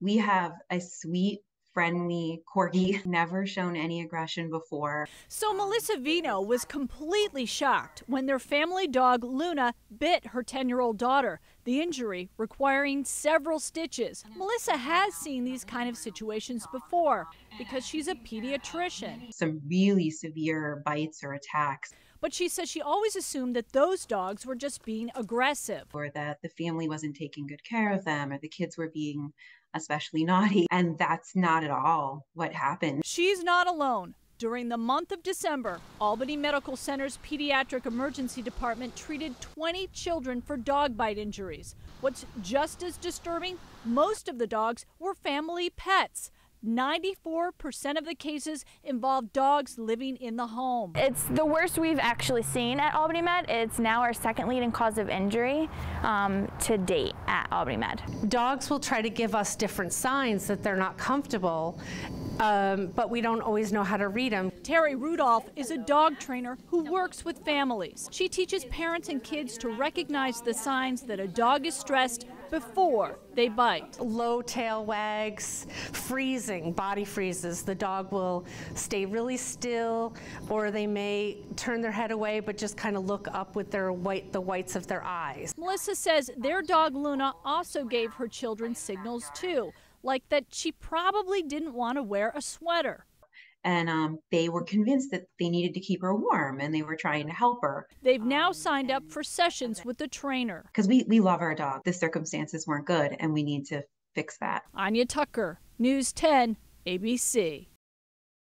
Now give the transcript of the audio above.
We have a sweet, friendly corgi, never shown any aggression before. So Melissa Vino was completely shocked when their family dog Luna bit her 10 year old daughter, the injury requiring several stitches. Melissa has seen these kind of situations before because she's a pediatrician. Some really severe bites or attacks. But she says she always assumed that those dogs were just being aggressive. Or that the family wasn't taking good care of them, or the kids were being especially naughty. And that's not at all what happened. She's not alone. During the month of December, Albany Medical Center's Pediatric Emergency Department treated 20 children for dog bite injuries. What's just as disturbing, most of the dogs were family pets. 94% of the cases involve dogs living in the home. It's the worst we've actually seen at Albany Med. It's now our second leading cause of injury um, to date at Albany Med. Dogs will try to give us different signs that they're not comfortable, um, but we don't always know how to read them. Terry Rudolph is a dog trainer who works with families. She teaches parents and kids to recognize the signs that a dog is stressed before they bite. Low tail wags, freezing, body freezes. The dog will stay really still, or they may turn their head away but just kind of look up with their white, the whites of their eyes. Melissa says their dog Luna also gave her children signals too, like that she probably didn't want to wear a sweater and um, they were convinced that they needed to keep her warm and they were trying to help her. They've now signed up for sessions with the trainer. Because we, we love our dog. The circumstances weren't good and we need to fix that. Anya Tucker, News 10, ABC.